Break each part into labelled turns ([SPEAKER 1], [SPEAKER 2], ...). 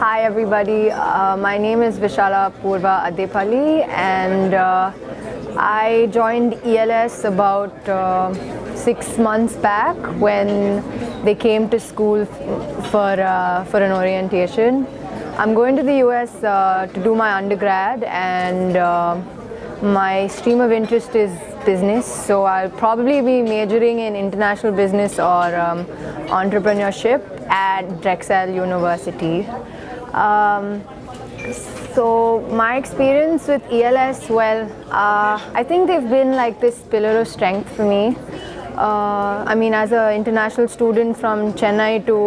[SPEAKER 1] everybody. Uh, my name is Vishala Purva Adepalli and uh, I joined ELS about uh, six months back when they came to school for, uh, for an orientation. I'm going to the US uh, to do my undergrad and uh, my stream of interest is business, so I'll probably be majoring in international business or um, entrepreneurship at Drexel University. Um, so my experience with ELS, well, uh, I think they've been like this pillar of strength for me. Uh, I mean, as an international student from Chennai to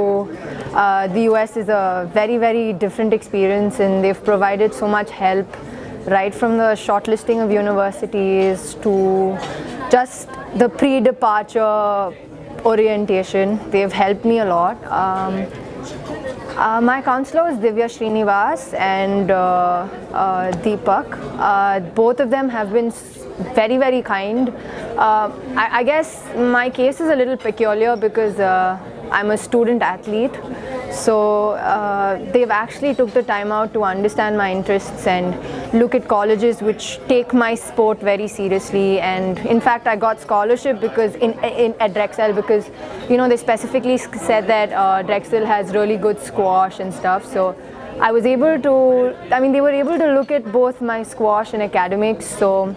[SPEAKER 1] uh, the US is a very, very different experience and they've provided so much help right from the shortlisting of universities to just the pre-departure orientation. They've helped me a lot. Um, uh, my counselor is Divya Srinivas and uh, uh, Deepak. Uh, both of them have been very, very kind. Uh, I, I, guess my case is a little peculiar because uh, I'm a student athlete. So they've actually took the time out to understand my interests and look at colleges which take my sport very seriously and in fact I got scholarship because in, in at Drexel because you know they specifically said that uh, Drexel has really good squash and stuff so I was able to I mean they were able to look at both my squash and academics so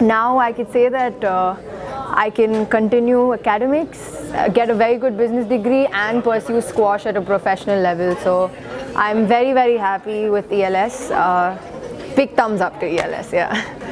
[SPEAKER 1] now I could say that uh, I can continue academics, uh, get a very good business degree and pursue squash at a professional level. So I'm very, very happy with ELS. Uh, big thumbs up to ELS, yeah.